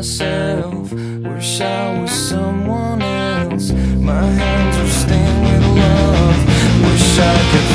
myself. Wish I was someone else. My hands are stained with love. Wish I could.